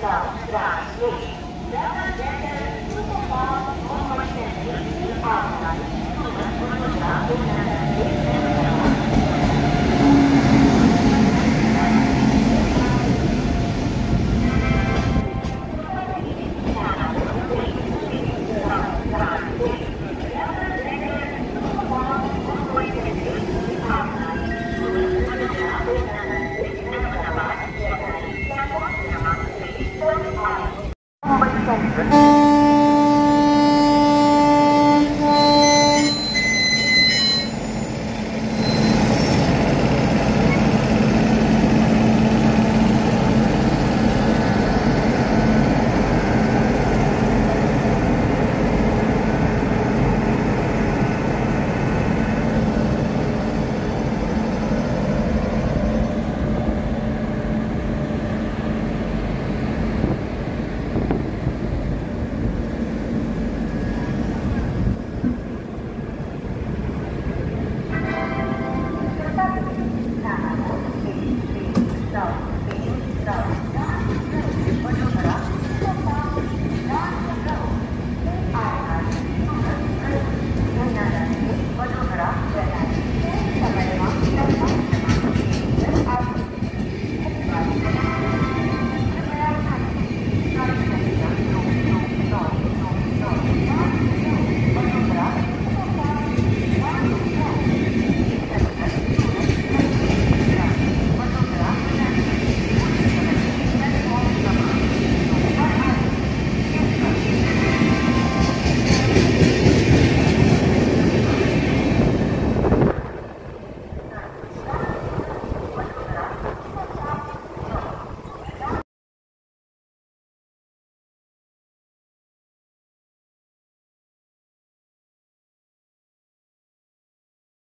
九八七，零零二，九八八，二二零，七二八。Thank you.